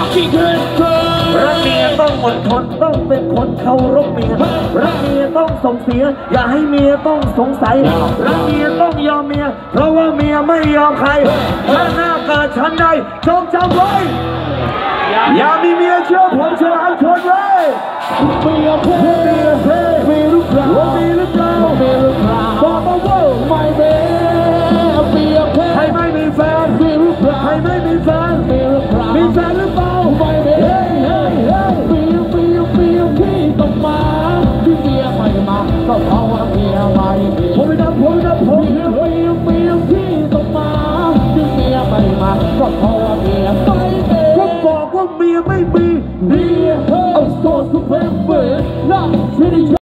fucking handful รักเมียต้องอดทนต้องเป็นคนเคารพเมียรักเมียต้องส่งเสีย อย่าให้เมียต้องสงสัยรักเมียต้องยอมเมีย เพราะว่าเมียไม่ยอมใครถ้าหน้ากาดฉันใดจงจำไว้ อย่ามีเมียเชื่อผมฉลามชนไว้มีเพศมีเพศมีเรือเปล่ามีหรือเปล่ามีหรือเปล่าบอกมาว่าไม่เป็เมียเพศใครไม่มีแฟนมีหรือเปล่าใครไม่มีแฟน็เองเอาเมียไว้ผมไม่นับผมไม่นับผมเมียเฮ้ยเมียที่ต้องมาถึงเมียไม่มาก็เพราะาเมียไปเองก็บอกว่าเมียไม่มีเมียเธอ I'm so super bad not finished